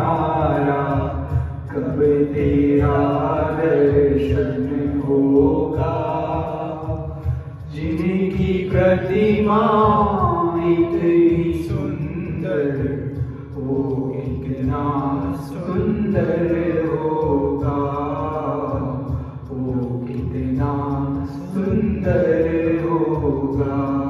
हमारा कब तेरा दर्शन होगा। जिनकी प्रतिमा इतनी सुंदर, वो इतना सुंदर होगा। वो इतना सुंदर होगा।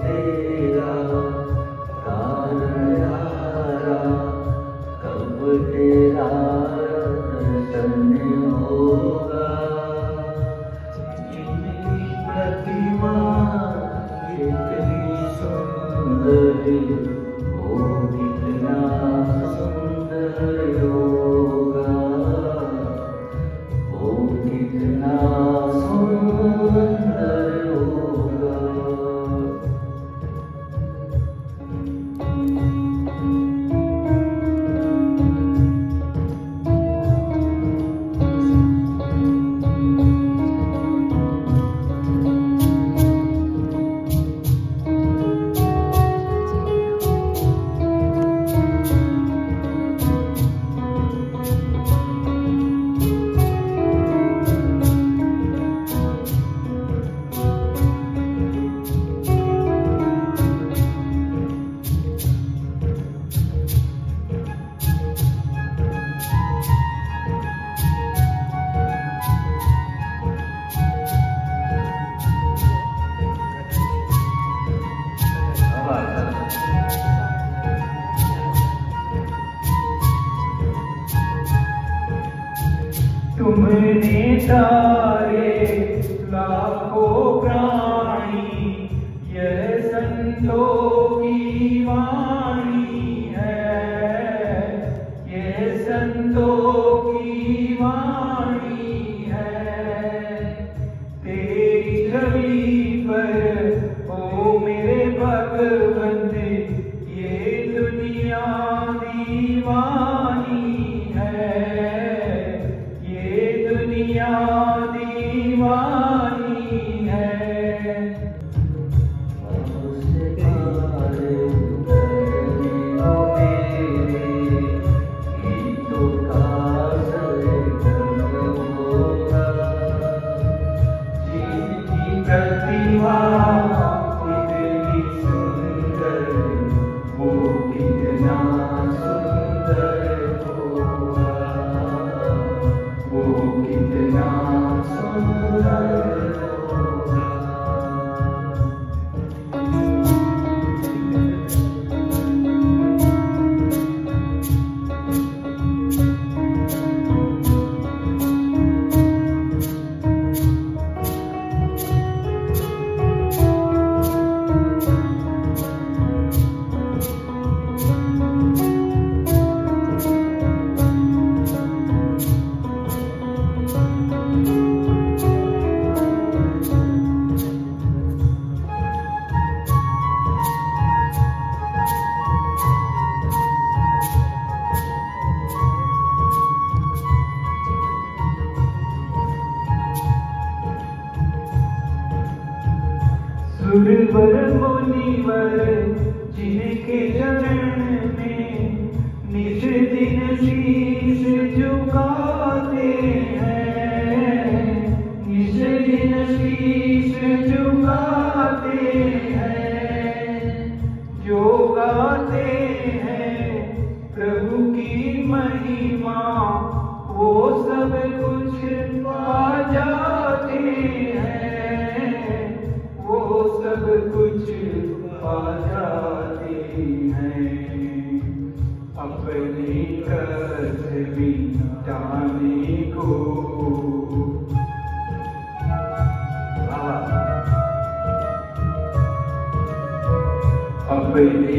take हरि यः सन्तो गुरुवर मुनिवर जिनके चरण में निज दिन शीश झुका Kasmina kahani ko, ah, abhi ne.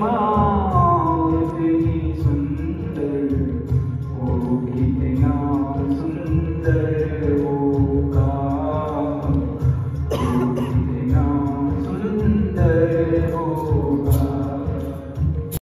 प्रतिमा